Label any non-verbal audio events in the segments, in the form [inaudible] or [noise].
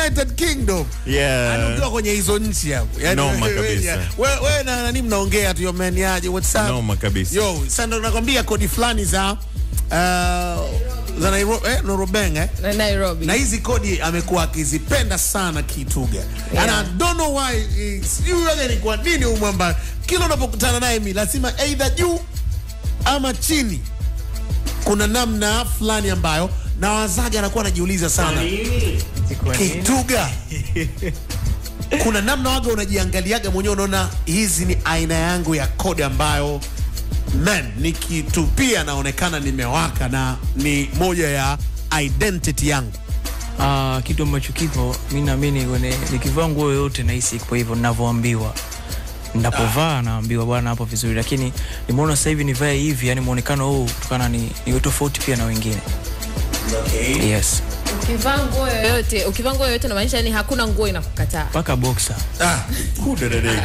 United Kingdom Yeah. anaongea kwenye hizo nchi hapo yani Noma wewe- kabisa. wewe wewe na nani mnaongea tu yo man yaje what's up Noma kabisa. yo sasa ndo nakwambia kodi fulani za uh, za Nairobi eh, Norobeng eh Na Nairobi. na hizi kodi amekuwa akizipenda sana Kituga Yeah. and I don't know why sijui whether ni kwa nini umwamba mwamba kila unapokutana naye mi lazima either juu ama chini kuna namna fulani ambayo na wazaji anakuwa anajiuliza sana Kituga. [laughs] Kuna namna waga unajiangaliaga mwenyewe unaona hizi ni aina yangu ya kodi ambayo man nikitupia naonekana nimewaka na ni moja ya identity yangu. Uh, kitu ambacho kipo mi naamini kwenye nikivaa nguo yoyote nahisi kwa hivyo ninavyoambiwa. Ndapovaa naambiwa bwana hapo vizuri. Lakini nimeona sasa hivi nivae hivi yani muonekano huu kutokana ni ni tofauti pia na wengine yes Ukivaa nguo yoyote, ukivaa nguo yoyote inamaanisha yani hakuna nguo inakukataa. mpaka boxer ah. Kudadadeki. [laughs]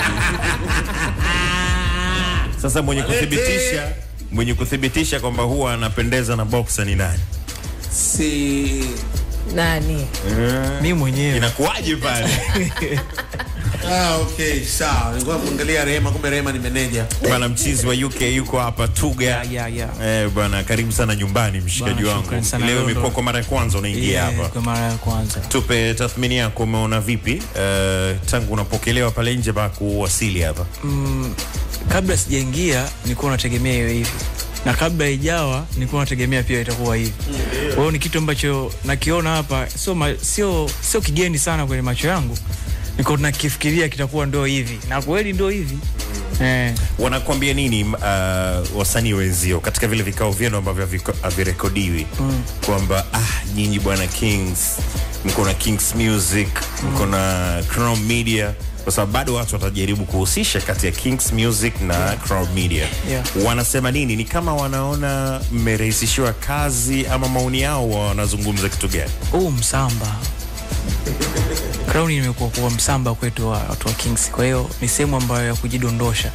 Sasa mwenye kuthibitisha mwenye kuthibitisha kwamba huwa anapendeza na boxer ni nani? si Nani? mi mwenyewe Inakuwaje pale? [laughs] ah, okay sawa nilikuwa kuangalia Rehema kumbe Rehema ni meneja Bwana mchizi wa UK yuko hapa Tuga. Yeah, yeah, yeah. Eh, bwana karibu sana nyumbani mshikaji wangu. Leo imekuwa kwa mara ya kwanza unaingia Yeah, hapa. kwa mara ya kwanza Tupe tathmini yako, umeona vipi uh, tangu unapokelewa pale nje mpaka kuwasili hapa? Mm, kabla sijaingia nilikuwa nategemea hiyo hivi na kabla ijawa nilikuwa nategemea pia itakuwa hivi kwa hiyo ni kitu ambacho nakiona hapa sio sio sio kigeni sana kwenye macho yangu niko nakifikiria kitakuwa ndo hivi na kweli ndo hivi eh, Wanakuambia nini uh, wasanii wenzio katika vile vikao vyenu ambavyo havirekodiwi mm. kwamba ah, nyinyi bwana Kings mko na Kings Music mko na Crown Media kwa sababu bado watu watajaribu kuhusisha kati ya Kings Music na yeah. Crown Media Yeah. wanasema nini? Ni kama wanaona mmerahisishiwa kazi ama maoni yao wanazungumza kitu gani? huu msamba [laughs] Crown imekuwa kuwa msamba kwetu wa watu wa Kings. Kwa hiyo ni sehemu ambayo ya kujidondosha,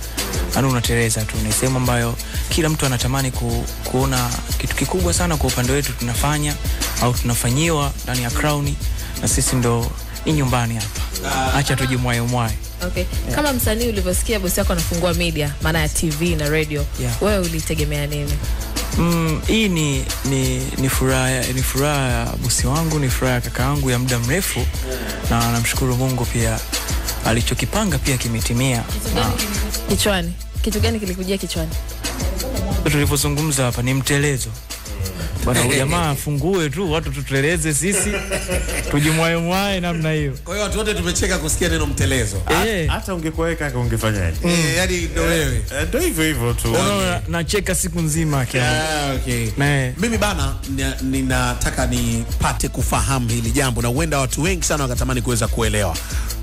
yaani unatereza tu. Ni sehemu ambayo kila mtu anatamani ku, kuona kitu kikubwa sana kwa upande wetu tunafanya au tunafanyiwa ndani ya Crown, na sisi ndo ni nyumbani hapa, acha tujimwaye mwaye. Okay. Yeah. Kama msanii ulivyosikia bosi yako anafungua media, maana ya TV na radio. Yeah. Wewe ulitegemea nini? Mm, hii ni, ni, ni furaha ni furaha ya bosi wangu, ni furaha ya kaka yangu ya muda mrefu, na namshukuru Mungu pia alichokipanga pia kimetimia. Na Kichwani. Kitu gani kilikujia kichwani? tulivyozungumza hapa ni mtelezo bana, ujamaa afungue tu watu tuteleze sisi tujimwaemwae namna hiyo kwa hiyo watu wote tumecheka kusikia neno mtelezo Eh, Hata ungekuwa wewe kaka ungefanyaje? Eh, yani ndio wewe Eh, Ndio hivyo hivyo tu. nacheka siku nzima kia Ah, okay. Eh. mimi bana ni- ninataka nipate kufahamu hili jambo na huenda watu wengi sana wakatamani kuweza kuelewa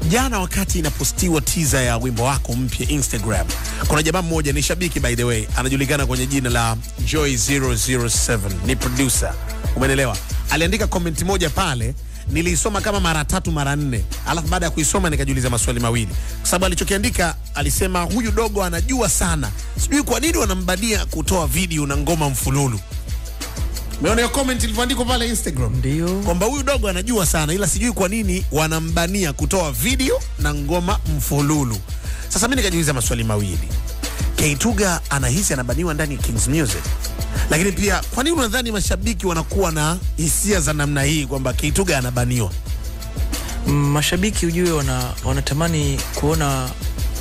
jana wakati inapostiwa teaser ya wimbo wako mpya instagram kuna jamaa mmoja ni shabiki by the way anajulikana kwenye jina la joy 007 ni producer umenelewa aliandika komenti moja pale niliisoma kama mara tatu mara nne alafu baada ya kuisoma nikajiuliza maswali mawili kwa sababu alichokiandika alisema huyu dogo anajua sana sijui kwa nini wanambadia kutoa video na ngoma mfululu Umeona hiyo comment ilivyoandikwa pale Instagram? Ndio. Kwamba huyu dogo anajua sana ila sijui kwa nini wanambania kutoa video na ngoma mfululu. Sasa mimi nikajiuliza maswali mawili. Keituga anahisi anabaniwa ndani ya Kings Music. Lakini pia kwa nini unadhani mashabiki wanakuwa na hisia za namna hii kwamba Keituga anabaniwa? Mm, mashabiki ujue wana, wanatamani kuona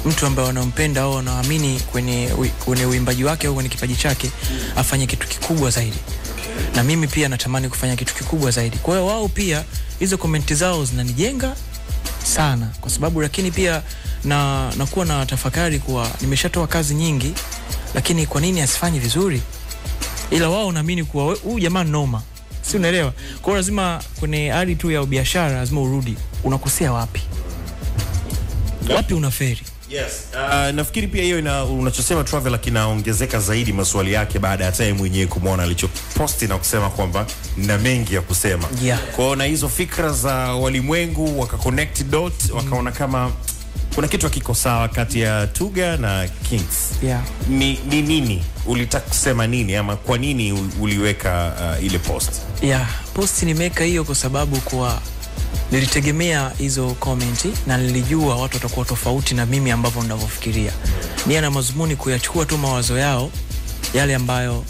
mtu ambaye wanampenda au wanaamini kwenye, kwenye uimbaji wake au kwenye kipaji chake afanye kitu kikubwa zaidi na mimi pia natamani kufanya kitu kikubwa zaidi kwa hiyo wao pia hizo komenti zao zinanijenga sana kwa sababu lakini pia na nakuwa na tafakari kuwa nimeshatoa kazi nyingi lakini kwa nini asifanyi vizuri ila wao naamini kuwa huyu jamaa noma si unaelewa kwa hiyo lazima kwenye hali tu ya biashara lazima urudi unakosea wapi wapi unaferi Yes. Uh, nafikiri pia hiyo ina unachosema Traveler kinaongezeka zaidi maswali yake baada ya yeye mwenyewe kumwona alichoposti na kusema kwamba na mengi ya kusema. Yeah. Kwa na hizo fikra za walimwengu waka connect dot wakaona kama kuna kitu hakiko sawa kati ya Tuga na Kings. yeah. Ni, ni nini ulitaka kusema nini ama kwa nini uliweka uh, ile post? yeah. post nimeweka hiyo kwa sababu kwa nilitegemea hizo komenti na nilijua watu watakuwa tofauti na mimi ambavyo ninavyofikiria. Nia na mazumuni kuyachukua tu mawazo yao yale ambayo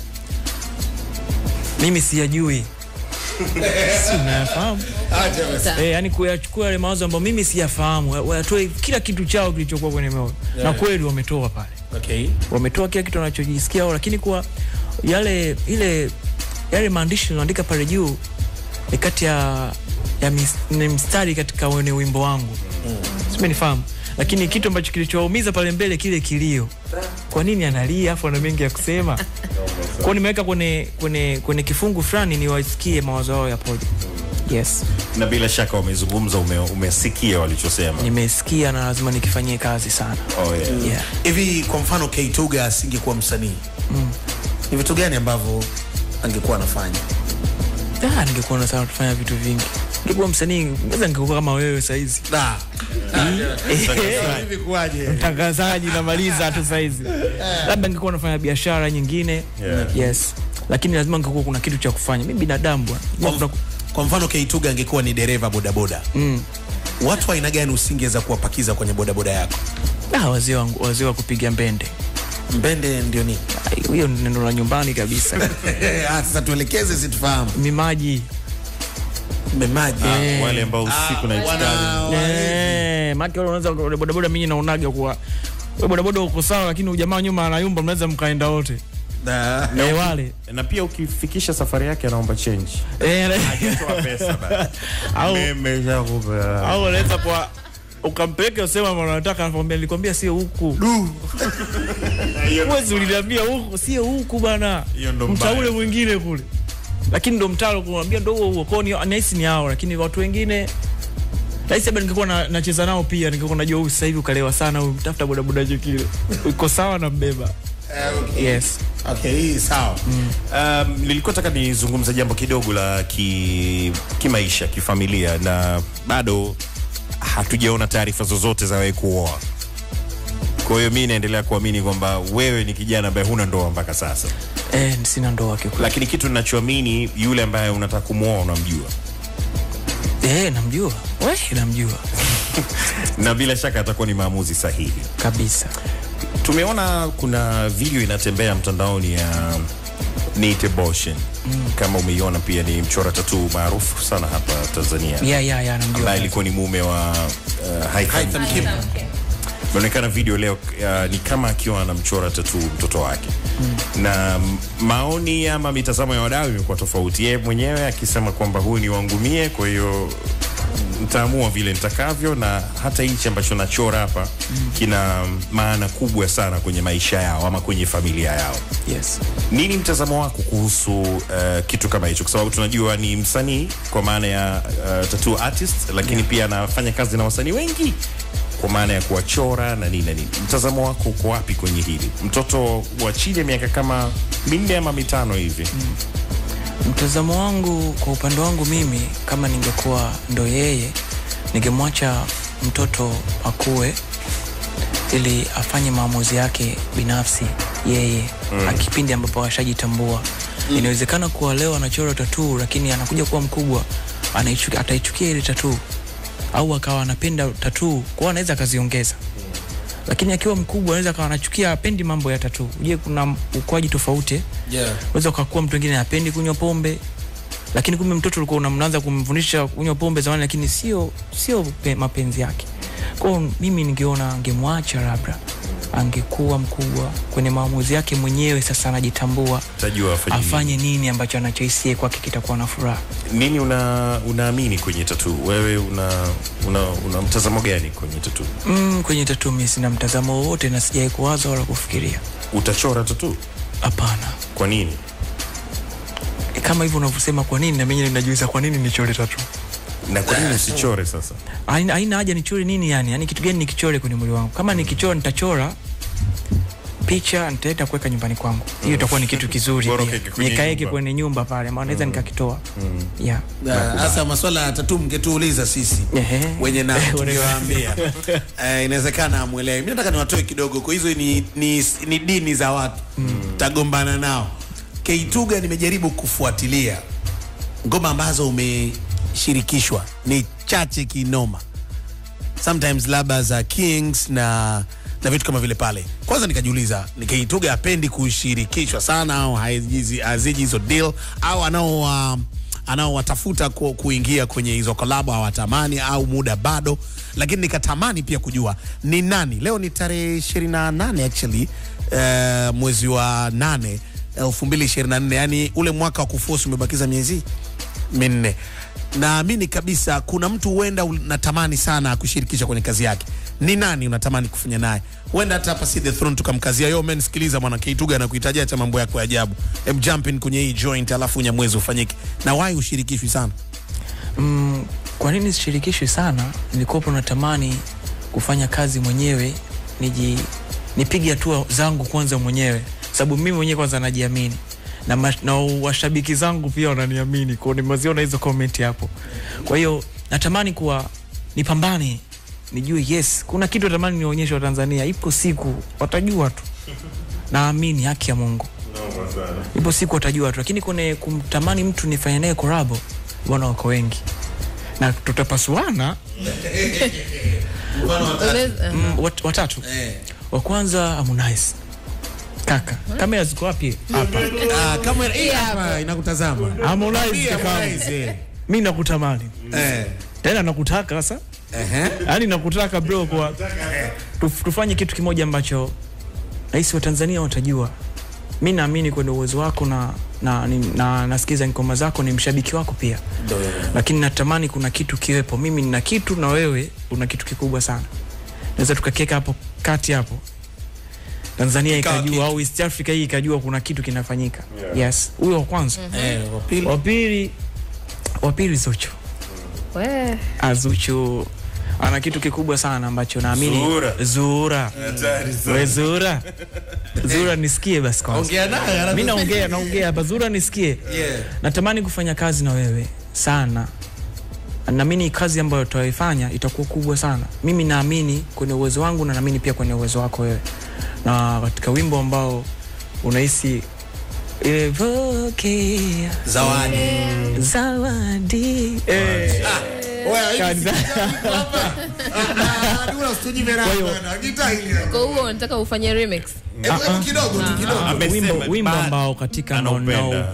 mimi siyajui, [laughs] eh, yani kuyachukua yale mawazo ambayo mimi siyafahamu, watoe kila kitu chao kilichokuwa kwenye moyo. Yeah. na kweli wametoa pale. Okay. wametoa kila kitu wanachojisikia wao, lakini kwa yale ile yale maandishi niliandika pale juu ni kati ya, ya mis, ni mstari katika wene wimbo wangu. Mm. simenifahamu lakini kitu ambacho kilichowaumiza pale mbele kile kilio. Kwa nini analia? Afu ana mengi ya kusema [laughs] kwao nimeweka kwenye, kwenye, kwenye kifungu fulani niwasikie mawazo yao yapoje yes na bila shaka wamezungumza ume, umesikia walichosema nimesikia na lazima nikifanyie kazi sana oh, yeah. yeah. Hivi kwa mfano K2 asingekuwa msanii mm. ni vitu gani ambavyo angekuwa anafanya? Ah, ningekuwa na sana tufanya vitu vingi. Ningekuwa msanii naweza ningekuwa kama wewe saizi. Da. Hivi kuwaje? mtangazaji namaliza tu saizi. Labda ningekuwa nafanya biashara nyingine. Yeah. yes. Lakini lazima ngekuwa kuna kitu cha kufanya. Mi binadamu bwana. Kwa, mfano K2 angekuwa ni dereva bodaboda. Mm. watu wa aina gani usingeweza kuwapakiza kwenye bodaboda yako? Ah, wazee wangu wazee wa kupiga mbende Mbende ndio nini? Ah, hiyo ni neno la nyumbani kabisa [laughs] Ah, Sasa tuelekeze situfahamu. mimaji Memaji. Ah, wale ambao usiku na itikadi Wana Eh, maki wale unaweza bodaboda mimi naonaga kuwa wewe bodaboda uko sawa lakini ujamaa nyuma anayumba mnaweza mkaenda wote Da. Na wale na pia ukifikisha safari yake anaomba change eh, anatoa pesa basi. [laughs] au Mimi au unaweza kwa ukampeleka usema mwana nataka anakuambia nilikwambia sio huku. [laughs] Huwezi uliniambia huku sio huku bana. Hiyo ndo mtaa ule mwingine kule. Lakini ndo mtaro kumwambia ndo huo huo. Kwao ni nahisi ni hao lakini watu wengine nahisi labda ningekuwa na- nacheza nao pia ningekuwa najua huyu sasa hivi ukalewa sana huyu mtafuta bodaboda juu kile. Uko sawa na mbeba? Eh, okay. yes. Okay, sawa. Um, nilikuwa taka nizungumza jambo kidogo la ki, kimaisha kifamilia na bado hatujaona taarifa zozote za wewe kuoa. Kwa hiyo mi naendelea kuamini kwamba wewe ni kijana ambaye huna ndoa mpaka sasa. Eh, sina ndoa kiukweli lakini kitu ninachoamini yule ambaye unataka kumwoa unamjua. Eh, namjua. We namjua. [laughs] Na bila shaka atakuwa ni maamuzi sahihi. Kabisa. Tumeona kuna video inatembea mtandaoni ya Nate boshin. Mm. kama umeiona pia ni mchora tatu maarufu sana hapa Tanzania. Yeah, yeah, yeah, ambaye alikuwa ni mume wa uh, Haitham inaonekana video leo uh, ni kama akiwa anamchora tatu mtoto wake. Mm. na maoni ama mitazamo ya wadau imekuwa tofauti. Yeye mwenyewe akisema kwamba huyu ni wangumie, kwa hiyo nitaamua vile nitakavyo na hata hichi ambacho nachora hapa mm. kina maana kubwa sana kwenye maisha yao ama kwenye familia yao yes nini mtazamo wako kuhusu uh, kitu kama hicho kwa sababu tunajua ni msanii kwa maana ya uh, tattoo artist lakini yeah. pia anafanya kazi na wasanii wengi kwa maana ya kuwachora na nini na nini mtazamo wako uko wapi kwenye hili mtoto wa chini ya miaka kama minne ama mitano hivi mm. Mtazamo wangu kwa upande wangu mimi, kama ningekuwa ndo yeye, ningemwacha mtoto akue ili afanye maamuzi yake binafsi yeye mm. Akipindi ambapo ashajitambua mm. Inawezekana kuwa leo anachora tatuu, lakini anakuja kuwa mkubwa anaichukia, ataichukia ile tatuu au akawa anapenda tatuu, kwao anaweza akaziongeza lakini akiwa mkubwa anaweza akawa anachukia, apendi mambo ya tatu. Je, kuna ukuaji tofauti? Yeah. unaweza ukakuwa mtu mwingine apendi kunywa pombe lakini kumbe mtoto ulikuwa unamnaanza kumfundisha kunywa pombe zamani lakini sio sio mapenzi yake kwao mimi ningeona angemwacha labda angekuwa mkubwa kwenye maamuzi yake mwenyewe sasa anajitambua. Tajua afanye nini. ambacho anachohisia kwake kitakuwa na furaha? Nini una unaamini kwenye tatu wewe una, una, una mtazamo gani kwenye tatu mm, kwenye tatu mi sina mtazamo wowote na sijai kuwaza wala kufikiria. Utachora tatu hapana. Kwa nini? Kama hivyo unavyosema kwa nini na mimi ninajiuliza kwa nini nichore tatu na kwa nini usichore sasa? Haina haina haja nichore nini yani? Yaani kitu gani nikichore kwenye mwili wangu? Kama nikichora nitachora picha nitaenda kuweka nyumbani kwangu. Hiyo itakuwa ni kitu kizuri nikaeke nyumba. kwenye nyumba pale ama naweza nikakitoa. Yeah. Sasa maswala ya tatu mngetuuliza sisi Ehe. wenye [laughs] tungewaambia [laughs] eh, inawezekana. Mimi nataka niwatoe kidogo kwa hizo ni, ni, ni dini za watu. Tagombana nao. Keituga nimejaribu kufuatilia? Ngoma ambazo umeshirikishwa ni chache kinoma sometimes labda za Kings na na vitu kama vile pale. Kwanza nikajiuliza, nikaituga apendi kushirikishwa sana au haziji hizo deal au anao uh, anaowatafuta ku, kuingia kwenye hizo kolabo hawatamani au muda bado, lakini nikatamani pia kujua ni nani. Leo ni tarehe 28 actually uh, mwezi wa 8 2024, yani ule mwaka wa kufusu umebakiza miezi minne. Naamini kabisa kuna mtu huenda unatamani sana kushirikisha kwenye kazi yake. Ni nani unatamani kufanya naye? Huenda hata hapa si the throne tukamkazia yo men, sikiliza mwana Keituga na kuhitaji hata mambo yako ya ajabu. Em jump in kwenye hii joint alafu nyamwezi ufanyike. Na why ushirikishwi sana? Mm, kwa nini sishirikishwi sana? Nilikuwa natamani kufanya kazi mwenyewe, niji nipige hatua zangu kwanza mwenyewe, sababu mimi mwenyewe kwanza najiamini na, ma, na washabiki zangu pia wananiamini, kwa nimeziona hizo comment hapo. Kwa hiyo natamani kuwa nipambane, nijue yes, kuna kitu natamani nionyeshe Watanzania, ipo siku watajua tu, naamini haki ya Mungu. Ipo siku watajua tu, lakini kwenye kumtamani mtu nifanye naye korabo, bwana wako wengi. Na tutapasuana. Mm, wat, watatu. Wa kwanza Harmonize kaka, kamera ziko wapi? Hapa Ah, kamera hii hapa inakutazama. Harmonize kaka, eh. mimi nakutamani Eh. tena, nakutaka sasa, Eh. yani nakutaka bro, kwa tuf, tufanye kitu kimoja ambacho rais wa Tanzania watajua. Mi naamini kwenye uwezo wako na, na, na, na nasikiza ngoma zako, ni mshabiki wako pia lakini natamani kuna kitu kiwepo. Mimi nina kitu na wewe una kitu kikubwa sana, naweza tukakeka hapo kati hapo, Tanzania ikajua au East Africa hii ikajua kuna kitu kinafanyika. Yeah. Yes, huyo wa kwanza. Mm -hmm. Eh, wa pili. Wa pili, wa pili Zuchu. We, Azuchu ana kitu kikubwa sana ambacho naamini Zuhura. Zuhura. We Zuhura. Zuhura nisikie basi kwanza. Ongea naye Mimi naongea naongea hapa Zuhura nisikie. Yeah. Natamani kufanya kazi na wewe sana. Naamini kazi ambayo tutaifanya itakuwa kubwa sana. Mimi naamini kwenye uwezo wangu na naamini pia kwenye uwezo wako wewe. Na katika wimbo ambao unahisi Evoke. Zawadi. zawadi. Eh. Ah, [laughs] kwa ufanye remix. Amesema wimbo, wimbo ambao katika naupenda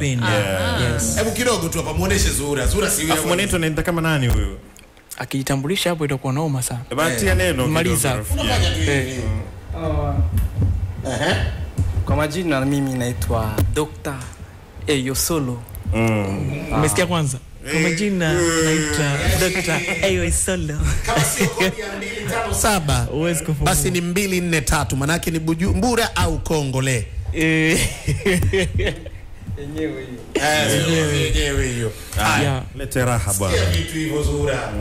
yes. Hebu kidogo tu hapa muoneshe Zuhura. Zuhura si wewe. mwanetu anaenda kama nani huyo? Akijitambulisha hapo itakuwa noma sana. Batia neno Maliza. Rafiki. Eh, Kwa majina mimi naitwa Dr. Eyo Solo. umesikia kwanza? Kwa majina naitwa Dr. Eyo Solo. Kama sio kodi ya 257. [laughs] Huwezi kufunga. Basi ni 243 manake ni Bujumbura au Kongole. Eh, [laughs] Yenyewe hiyo. Eh, yenyewe hiyo. Haya, Yeah. lete raha bwana. Sikia vitu hivyo Zuhura.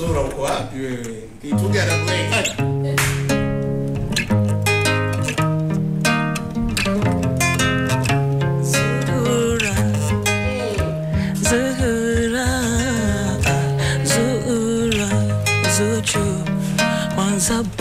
Zuhura uko wapi wewe? Kituga na kwanza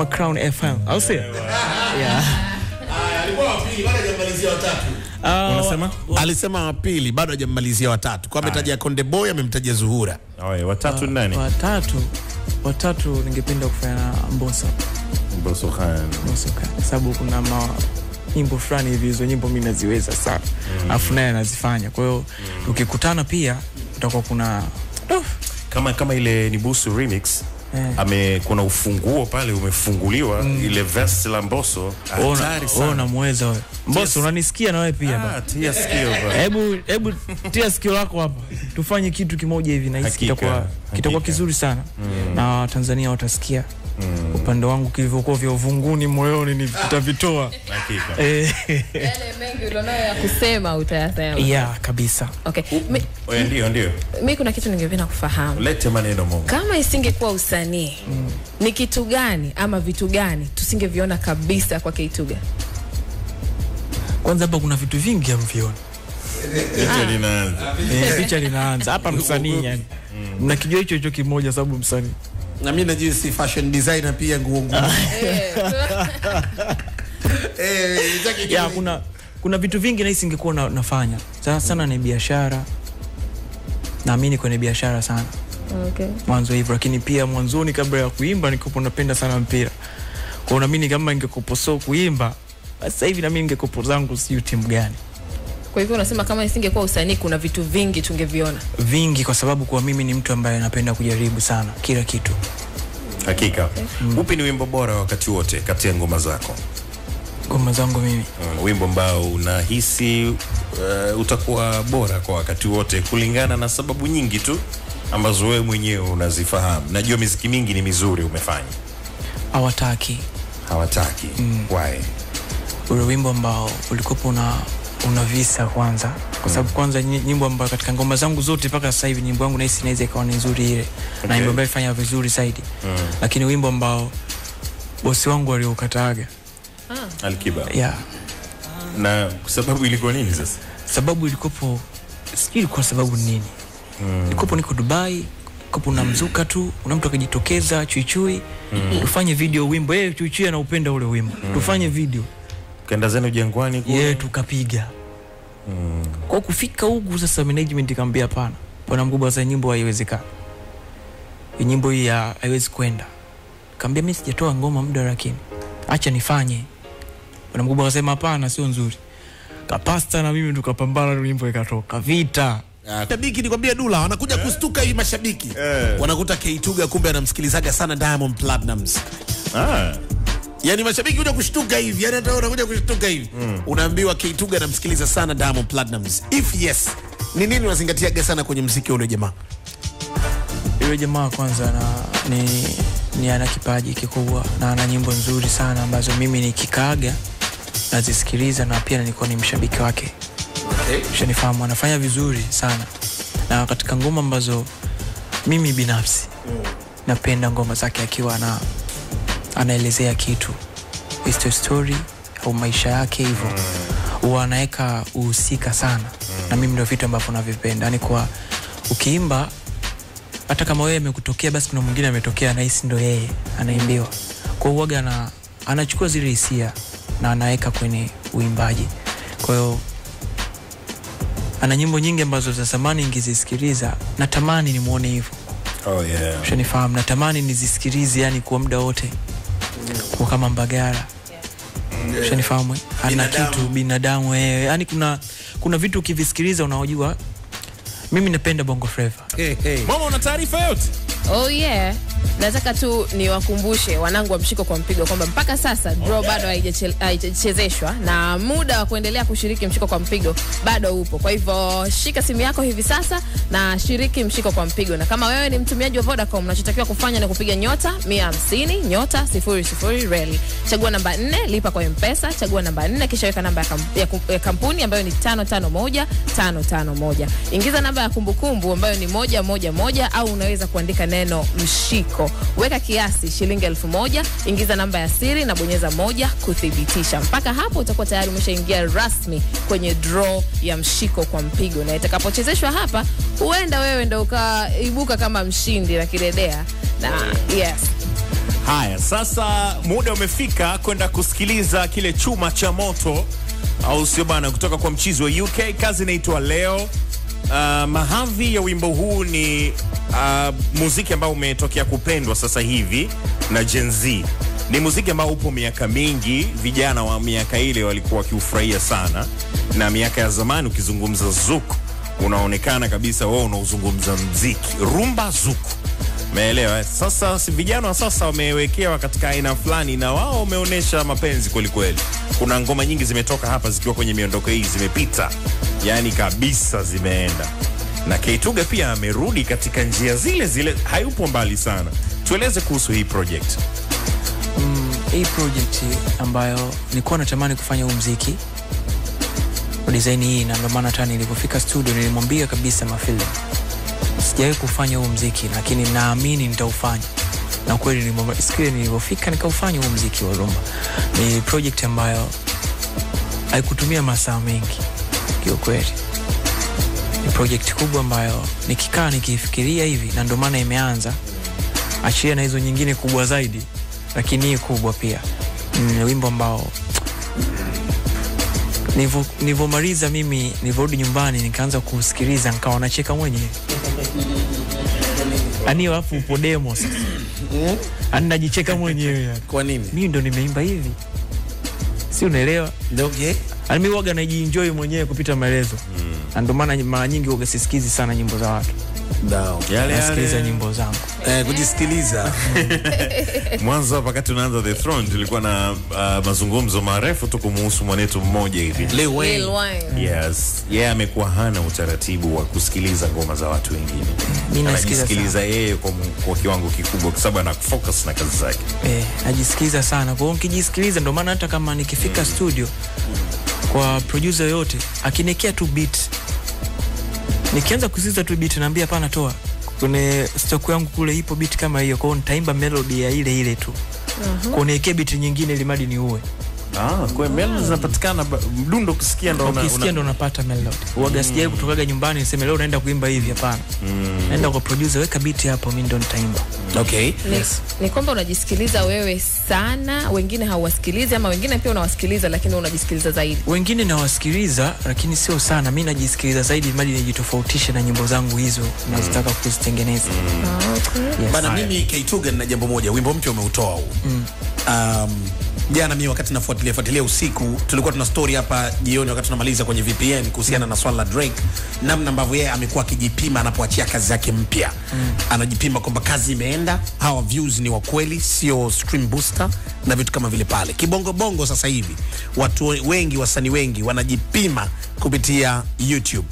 Ay, Crown FM au sio? Yeah. Alikuwa wa pili bado hajamalizia watatu. Ah, Unasema? Alisema wa pili bado hajamalizia watatu. Kwa ametaja Konde Boy amemtaja Zuhura. Oye, watatu uh, nani? watatu watatu ningependa kufanya na Mbosso Mbosso Khan. Mbosso Khan. sababu kuna ma nyimbo fulani hivi hizo nyimbo mimi naziweza sana mm. afu naye anazifanya kwa hiyo mm. ukikutana pia utakuwa kuna oh, Kama kama ile ni Busu remix Eh. ame kuna ufunguo pale umefunguliwa mm. ile verse la Mbosso hatari sana. Ona muweza wewe Mbosso, unanisikia na wewe pia Ah, tia sikio ba. Hebu hebu tia sikio lako hapa, tufanye kitu kimoja hivi, na hisi kitakuwa kitakuwa kizuri sana mm. na Tanzania watasikia upande wangu kilivyokuwa vya uvunguni moyoni nitavitoa. Hakika. Eh, Yale mengi ulionayo ya kusema utayasema. yeah, kabisa. Okay. Ndio ndio. mi kuna kitu ningependa kufahamu. Lete maneno Mungu. Kama isingekuwa usanii, mm. ni kitu gani ama vitu gani tusingeviona kabisa kwa Keituga? Kwanza hapa kuna vitu vingi hamvioni. Picha linaanza. Eh, picha linaanza hapa, msanii yani mnakijua hicho hicho kimoja, sababu msanii na mimi najua si fashion designer pia nguo ngumu [laughs] eh. [laughs] Ya kuna kuna vitu vingi nahisi ingekuwa na, nafanya. Sana sana ni biashara. Naamini kwenye biashara sana. Okay. mwanzo hivyo lakini pia mwanzoni kabla ya kuimba nilikuwa napenda sana mpira. Kwa naamini kama ingekuposo kuimba basi sasa hivi nami ningekupo zangu sijui timu gani Kwa hivyo unasema kama isingekuwa usanii, kuna vitu vingi tungeviona. vingi kwa sababu kwa mimi ni mtu ambaye anapenda kujaribu sana kila kitu Hakika. Okay. Upi ni wimbo bora wakati wote kati ya ngoma zako? ngoma zangu mimi Mm, wimbo ambao unahisi uh, utakuwa bora kwa wakati wote kulingana na sababu nyingi tu ambazo wewe mwenyewe unazifahamu. Najua miziki mingi ni mizuri umefanya, hawataki hawataki mm. Why? ule wimbo ambao ulikuwa una una visa kwanza kwa sababu kwanza nyimbo ambayo katika ngoma zangu zote mpaka sasa hivi nyimbo yangu nahisi inaweza ikawa ni nzuri ile okay. na nyimbo ambayo ifanya vizuri zaidi mm. lakini wimbo ambao bosi wangu aliokataaga Alikiba. yeah. Na sababu ilikuwa nini sasa? sababu ilikopo sijui ilikuwa sababu nini mm. ilikopo niko dubai kopo na mzuka tu una mtu akijitokeza chuichui mm. tufanye video wimbo yeye chuichui anaupenda ule wimbo mm. tufanye video Kenda zenu jangwani kule? Yeah, tukapiga. Mm. kwa kufika huku sasa management ikamwambia hapana bwana mkubwa sasa nyimbo haiwezekani. Nyimbo hii ha- haiwezi kwenda. Kaambia mimi sijatoa ngoma muda lakini acha nifanye. Bwana mkubwa akasema hapana sio nzuri. Kapasta na mimi tukapambana tu nyimbo ikatoka. Vita. Mashabiki nikwambia Dula wanakuja kustuka hivi mashabiki. Wanakuta Keituga kumbe anamsikilizaga sana Diamond Platnumz. Ah, Yani mashabiki kuja kushtuka hivi, yani hata wewe unakuja kushtuka hivi. mm. Unaambiwa Keituga anamsikiliza sana Diamond Platnumz. If yes, ni nini unazingatiaga sana kwenye mziki ule jamaa? yule jamaa kwanza na, ni, ni ana kipaji kikubwa na ana nyimbo nzuri sana ambazo mimi nikikaaga nazisikiliza na pia nilikuwa ni mshabiki wake Okay. shanifahamu anafanya vizuri sana na katika ngoma ambazo mimi binafsi mm. napenda ngoma zake akiwa ana, anaelezea kitu. Histo story au maisha yake hivyo. Huwa anaweka uhusika sana. Na mimi ndio vitu ambavyo navipenda. Yani kwa ukiimba hata kama wewe amekutokea basi kuna mwingine ametokea nahisi ndo yeye anaimbiwa. Kwa uwaga ana, anachukua zile hisia na anaweka kwenye uimbaji. Kwa hiyo ana nyimbo nyingi ambazo za zamani ngizisikiliza natamani nimwone hivyo. Oh yeah. shanifahamu natamani nizisikilize yani kwa muda wote kwa kama mbagara yeah. eh? ana Binadamu. kitu binadamu wewe yani kuna kuna vitu ukivisikiliza unaojua mimi napenda bongo flava Hey, hey. Mama, una taarifa yote? Oh yeah. Nataka tu niwakumbushe wanangu wa mshiko kwa mpigo kwamba mpaka sasa draw bado haijache- haijachezeshwa na muda wa kuendelea kushiriki mshiko kwa mpigo bado upo. Kwa hivyo shika simu yako hivi sasa na shiriki mshiko kwa mpigo, na kama wewe ni mtumiaji wa Vodacom, unachotakiwa kufanya ni kupiga nyota 150 nyota 00 reli, chagua namba 4, lipa kwa M-Pesa, chagua namba 4 kisha weka namba ya, kampuni ambayo ni 551 551. Ingiza namba ya kumbukumbu ambayo ni moja moja moja au unaweza kuandika neno mshiko. Weka kiasi shilingi elfu moja, ingiza namba ya siri na bonyeza moja kuthibitisha. Mpaka hapo utakuwa tayari umeshaingia rasmi kwenye draw ya mshiko kwa mpigo, na itakapochezeshwa hapa, huenda wewe ndo ukaibuka kama mshindi na kidedea na yes. Haya, sasa muda umefika kwenda kusikiliza kile chuma cha moto, au sio bana, kutoka kwa mchizi wa UK. Kazi inaitwa Leo. Uh, mahadhi ya wimbo huu ni uh, muziki ambao umetokea kupendwa sasa hivi na Gen Z. Ni muziki ambao upo miaka mingi, vijana wa miaka ile walikuwa wakiufurahia sana, na miaka ya zamani ukizungumza zuk unaonekana kabisa wewe unauzungumza mziki rumba zuku Umeelewa? Sasa vijana wa sasa wamewekewa katika aina fulani, na wao wameonyesha mapenzi kwelikweli. Kuna ngoma nyingi zimetoka hapa zikiwa kwenye miondoko hii, zimepita yani kabisa, zimeenda na Keituga pia amerudi katika njia zile zile, hayupo mbali sana. Tueleze kuhusu hii project. Mm, hii project ambayo nilikuwa natamani kufanya huu mziki design hii, na ndio maana hata nilipofika studio nilimwambia kabisa Mafili, sijawahi kufanya huu mziki, lakini naamini nitaufanya, na kweli siku nilipofika nikaufanya huu mziki wa rumba. Ni project ambayo haikutumia masaa mengi kiukweli. Ni project kubwa ambayo nikikaa nikifikiria hivi, na ndio maana imeanza achia na hizo nyingine kubwa zaidi, lakini hii kubwa pia ni wimbo ambao nilivyo- nilivyomaliza mimi, nilivyorudi nyumbani nikaanza kusikiliza, nikawa nacheka mwenyewe ani, alafu upo demo sasa, ani najicheka mwenyewe. Kwa nini? Mimi ndo nimeimba hivi, si unaelewa? Okay. Ani mimi waga najienjoy mwenyewe kupita maelezo, mm. na ndio maana mara nyingi huwaga sisikizi sana nyimbo za watu. Nasikiliza nyimbo zangu. Eh, kujisikiliza. [laughs] mwanzo hapa wakati tunaanza the throne tulikuwa na uh, mazungumzo marefu tu kumuhusu mwanetu mmoja hivi Lil Wayne. Yes yeye amekuwa hana utaratibu wa kusikiliza ngoma za watu wengine Mimi yeye kwa, kwa kiwango kikubwa kwa sababu ana focus na kazi zake Eh, najisikiliza sana. Kwa hiyo nikijisikiliza, ndio maana hata kama nikifika mm. studio kwa producer yoyote akinekea tu beat, nikianza kusiza tu beat, naambia hapana, toa. Kwenye stock yangu kule ipo beat kama hiyo, kwa hiyo nitaimba melody ya ile ile tu. Kwa uniekee beat nyingine ili ni uwe ah, kwa melody zinapatikana mdundo kusikia ndo una- ukisikia ndo unapata melody. Uwaga sijai kutokaga nyumbani niseme leo naenda kuimba hivi, hapana. Naenda kwa producer, weka beat hapo, mimi ndo nitaimba. Okay. Ni, ni kwamba unajisikiliza wewe sana, wengine hawasikilizi, ama wengine pia unawasikiliza lakini unajisikiliza zaidi. wengine nawasikiliza lakini sio sana. Mi najisikiliza zaidi madi nijitofautishe na nyimbo zangu hizo nazitaka kuzitengeneza. Yes. Bana, mimi Keituga na jambo moja, wimbo mpya umeutoa huu. Um, jana mimi wakati nafuatilia fuatilia usiku, tulikuwa tuna story hapa jioni wakati tunamaliza kwenye VPN kuhusiana na swala la Drake, namna ambavyo yeye amekuwa akijipima anapoachia kazi yake mpya. mm. Anajipima kwamba kazi imeenda, hawa views ni wa kweli, sio stream booster na vitu kama vile pale. Kibongo bongo sasa hivi watu wengi, wasanii wengi wanajipima kupitia YouTube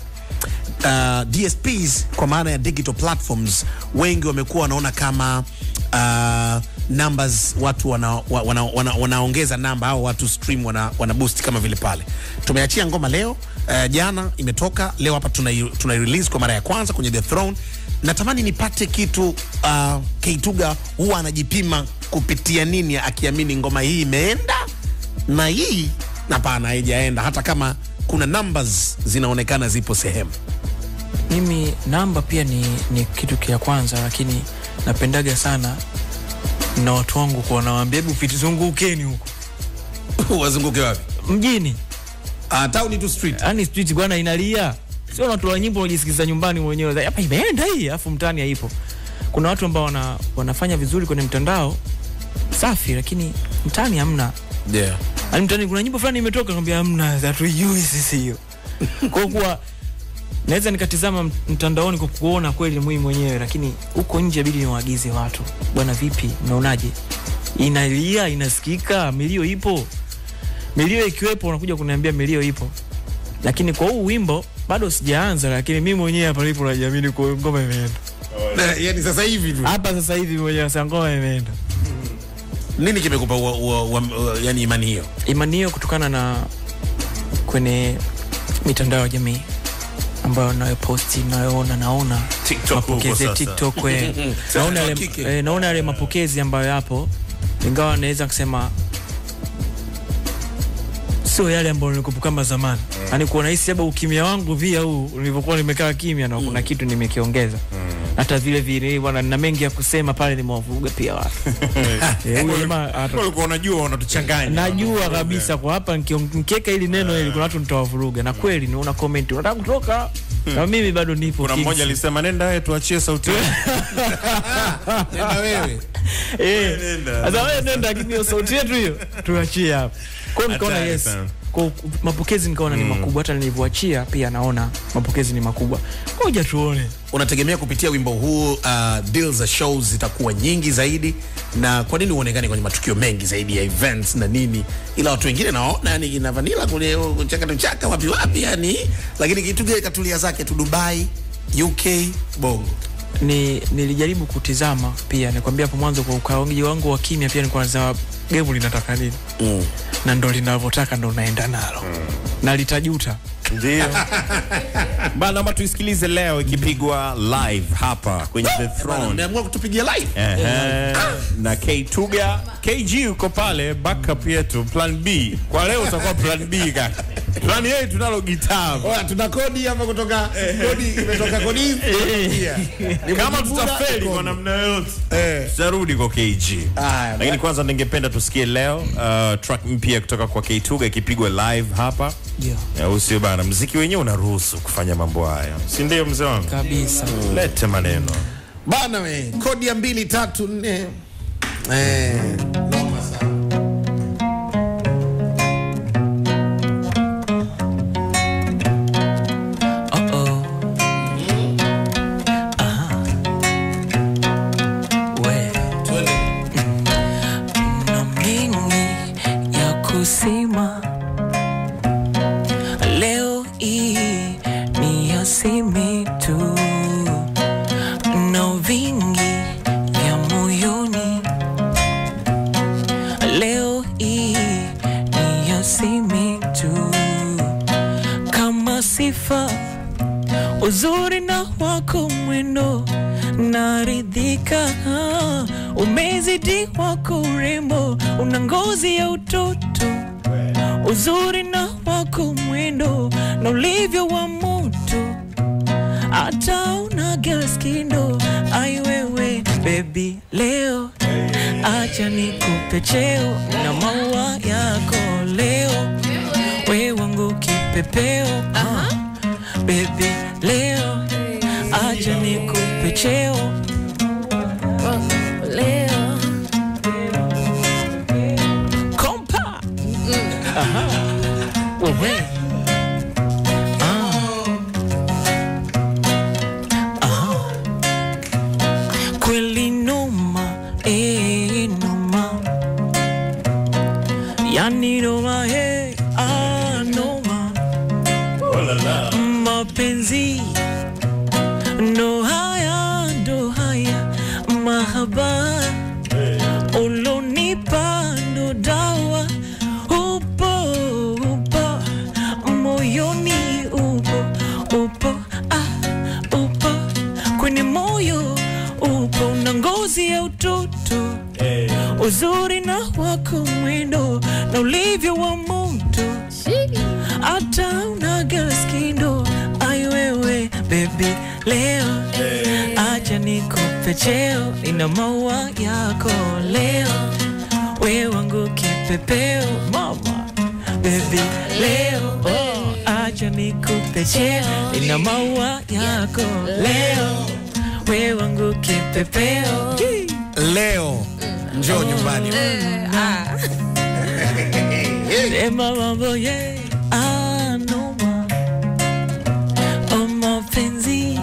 uh, DSPs kwa maana ya digital platforms wengi wamekuwa wanaona kama uh, numbers watu wanaongeza wana, wana, wana, wanaongeza namba au watu stream wana, wana boost kama vile pale. Tumeachia ngoma leo uh, jana imetoka leo hapa tuna, tuna release kwa mara ya kwanza kwenye The Throne. Natamani nipate kitu uh, Keituga huwa anajipima kupitia nini akiamini ngoma hii imeenda na hii hapana haijaenda hata kama kuna numbers zinaonekana zipo sehemu Mimi namba pia ni, ni kitu kia kwanza, lakini napendaga sana na watu wangu kuwa nawambia hebu piti zungukeni huko [laughs] wazunguke wapi mjini, uh, town to street yani street bwana inalia, sio unatoa nyimbo unajisikiza nyumbani mwenyewe, hapa imeenda hii, afu mtaani haipo. Kuna watu ambao wana, wanafanya vizuri kwenye mtandao safi, lakini mtaani hamna. yeah. Yaani mtaani kuna nyimbo fulani imetoka, nakwambia hamna, hatuijui sisi hiyo. [laughs] Kwa kuwa naweza nikatizama mtandaoni kwa kuona kweli mimi mwenyewe, lakini huko nje bidi niwaagize watu, bwana, vipi, mnaonaje? Inalia, inasikika, milio ipo. Milio ikiwepo, unakuja kuniambia milio ipo, lakini kwa huu wimbo bado sijaanza, lakini mimi mwenyewe hapa nilipo najiamini kwa ngoma imeenda. Yani sasa hivi tu. Hapa sasa hivi mwenyewe, sasa ngoma imeenda. nini kimekupa yani imani hiyo? Imani hiyo kutokana na kwenye mitandao ya jamii ambayo nayoposti nayoona naona. Mapokezi ya. TikTok [laughs] naona yale, eh, naona yale mapokezi ambayo yapo, ingawa naweza kusema sio yale ambayo nilikuwa kama zamani, yani kuona hisi labda ukimya wangu via huu nilivyokuwa nimekaa kimya na kuna kitu nimekiongeza hata vile vile bwana, nina mengi ya kusema pale, nimewavuruga pia watu. [laughs] [laughs] Eh, huyu jamaa unajua wanatuchanganya najua kabisa kwa hapa nikiweka hili neno hili kuna watu nitawavuruga, na kweli niona comment unataka kutoka? Na mimi bado nipo. kuna mmoja alisema nenda wewe tuachie sauti. [laughs] Nenda wewe. Eh, sasa wewe nenda, lakini sauti yetu hiyo tuachie hapo. Kwa nikaona yes. Kwa mapokezi nikaona ni makubwa. Hata nilivyoachia pia naona mapokezi ni makubwa. Ngoja tuone. Unategemea kupitia wimbo huu uh, deal za shows zitakuwa nyingi zaidi? Na kwa nini uonekane kwenye matukio mengi zaidi ya events na nini? Ila watu wengine naona yani kina Vanilla kule chaka tu chaka wapi wapi yani. Lakini kitu katulia zake tu dubai uk bongo. Ni nilijaribu kutizama pia. Nikwambia hapo mwanzo kwa ukaongi wangu wa kimya pia nilikuwa nazama game linataka nini? Mm. Na ndo linavyotaka ndo naenda nalo. Mm. na litajuta ndio. [laughs] Bana ama tuisikilize leo ikipigwa live hapa kwenye the throne. Ameamua kutupigia live? Ehe. na K Tuga KG uko pale backup yetu plan B. Kwa leo utakuwa plan B kaka plan A tunalo gitaa Oya, tuna kodi hapa kutoka kodi imetoka kodi? Hii. Kama tutafeli kwa namna yoyote. Eh. tutarudi kwa KG lakini kwanza ningependa tusikie leo uh, track mpya kutoka kwa K2 ikipigwa live hapa. Yeah. au sio bana? Mziki wenyewe unaruhusu kufanya mambo haya si ndio mzee wangu? Kabisa. Lete maneno. Bana we kodi ya mbili tatu nne eh. Naridhika umezidi wako urembo una ngozi ya utoto uzuri na wako mwendo na ulivyo wa moto. Hata una gelskindo aiwewe bebi leo. Acha nikupe cheo na maua yako leo. We wangu kipepeo uh Baby, leo. Acha nikupe cheo Aha. Wewe. Ah. Aha. kweli noma eh, noma yani noma hey, ah, noma mapenzi ndo haya ndo haya mahaba ulonipa uzuri na wako mwendo na ulivyo wa mtu hata unaga skindo. Aiwewe bebi leo. Acha nikupe cheo. Ina maua yako leo. We wangu kipepeo. Mama bebi leo. Oh, acha nikupe cheo. Ina maua yako leo. We wangu kipepeo. Leo njoo nyumbani. Eh, ah. [laughs] Sema mambo ye anoma o mapenzi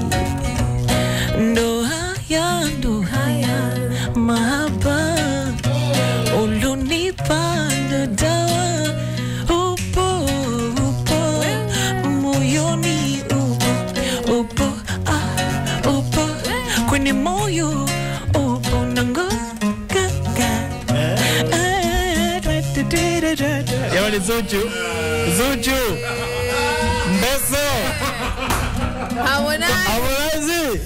ndo haya ndo haya mahaba Jamani Zuchu, Zuchu, Mbeso, Harmonize.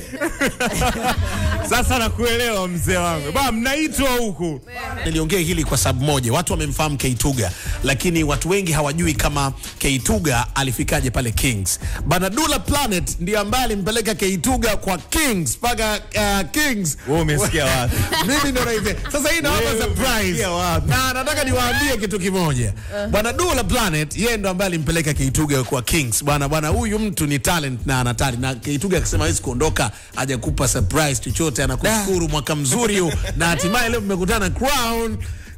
Sasa nakuelewa mzee wangu. Ba mnaitwa huku niliongea hili kwa sababu moja. Watu wamemfahamu Keituga lakini watu wengi hawajui kama Keituga alifikaje pale Kings. Banadula Planet ndiye ambaye alimpeleka Keituga kwa Kings mpaka uh, Kings. Wewe umesikia [laughs] wapi? Mimi ndo naivia sasa hii nawapa surprise. na nataka niwaambie kitu kimoja. Bwana Dula Planet yeye ndo ambaye alimpeleka Keituga kwa Kings. Bwana bwana huyu mtu ni talent na ana talent. Na Keituga akisema hawezi kuondoka hajakupa surprise chochote. Anakushukuru mwaka mzuri huu. [laughs] Na hatimaye leo mmekutana Crown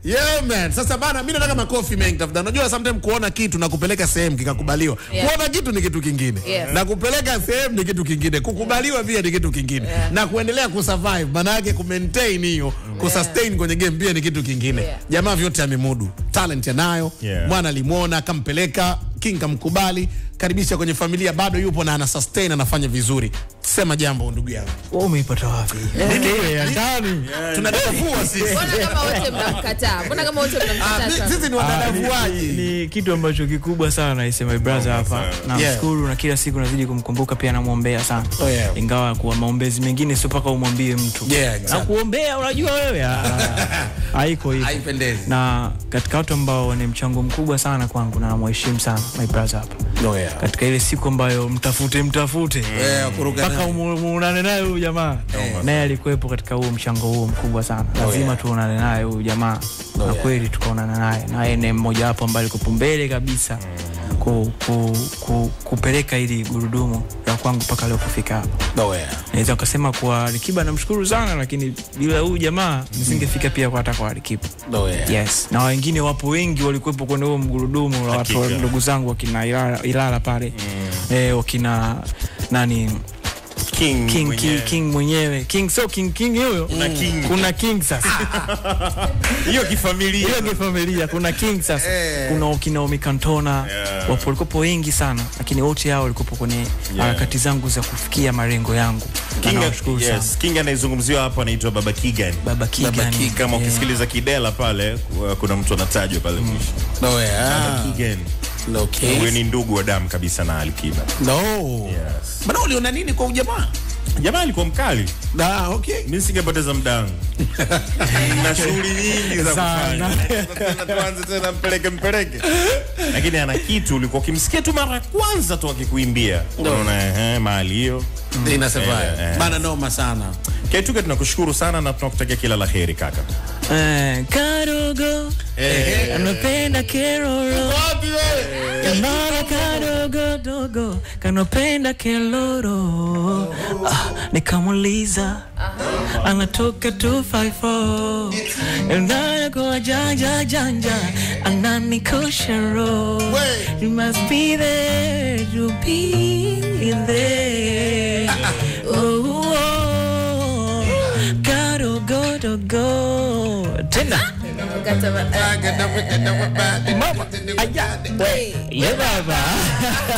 Yeah man. Sasa bana mimi nataka makofi mengi tafuta. Unajua sometimes kuona kitu na kupeleka sehemu kikakubaliwa. Yeah. Kuona kitu ni kitu kingine. Yeah. Na kupeleka sehemu ni kitu kingine. Kukubaliwa pia ni kitu kingine. Yeah. Na kuendelea kusurvive maana yake ku maintain hiyo, kusustain kwenye game pia ni kitu kingine. Yeah. Jamaa vyote amemudu. Talent anayo. Yeah. Mwana alimuona akampeleka, King kamkubali, karibisha kwenye familia bado yupo na ana sustain anafanya vizuri. Sema jambo ndugu yangu. wewe umeipata wapi ile ya ndani Tunadadavua sisi. Mbona kama wote mnamkataa? Mbona kama wote Ah, mnamkataa? Sisi ni wadadavuaji. ni kitu ambacho kikubwa sana isema my brother hapa namshukuru na kila siku nazidi kumkumbuka pia namwombea sana Oh, yeah. ingawa kuwa maombezi mengine sio mpaka umwambie mtu Yeah, exactly. na kuombea unajua wewe ah, [laughs] haiko hivyo Haipendezi. na katika watu ambao ni mchango mkubwa sana kwangu na namheshimu sana my brother hapa Oh, yeah. katika ile siku ambayo mtafute mtafute Eh, mpaka naye. muonane naye huyu jamaa naye alikuwepo katika huo mchango huo mkubwa sana lazima yeah. tuonane naye huyu jamaa na yeah. kweli tukaonana naye naye ni mmoja wapo ambaye alikuwa mbele kabisa ku, ku, ku, kupeleka ili gurudumu kwangu mpaka leo kufika hapa Oh, yeah. naweza kusema kwa Alikiba namshukuru sana lakini bila huyu jamaa nisingefika pia kwa hata kwa Alikiba Oh, yeah. yes na wengine wapo wengi walikuwepo kwenye huo mgurudumu la watu ndugu zangu wakina Ilala, Ilala pale Mm. eh, wakina nani King, King, mwenyewe. King, King mwenyewe King so King King huyo Kuna King. kuna King sasa [laughs] hiyo kifamilia hiyo kifamilia kuna King sasa Eh. kuna ukina Omi Cantona Yeah. wapo walikopo wengi sana lakini wote hao walikopo kwenye harakati zangu za kufikia malengo yangu Na King, yes, King anaizungumziwa hapa anaitwa Baba Kigan. Baba Kigan Kama yeah. ukisikiliza Kidela pale kuna mtu anatajwa pale mwisho. no yeah. Baba Kigan. Okay. Huyo ni ndugu wa damu kabisa na Alikiba. No. Yes. Bana uliona nini kwa ujamaa? Jamaa alikuwa mkali. Da, okay. Mimi singepoteza muda wangu. [laughs] na shughuli nyingi za kufanya. Tena tuanze tena mpeleke mpeleke. Lakini ana kitu ulikuwa ukimsikia tu mara kwanza tu akikuimbia. Unaona eh mahali hiyo. Ina survive. Eh, eh. Bana noma sana. Ketuke tunakushukuru sana na tunakutakia kila la heri kaka. Karogo, kadogo Eh. anapenda keroro. Kamara kadogo dogo. Kanopenda keloro ah, nikamuliza. Anatoka 254 ndani kwa janja janja ananikoshero you must be there you be there. Oh, oh. Kadogo dogo tena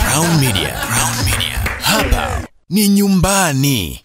Crown Media. Crown Media. Hapa ni nyumbani.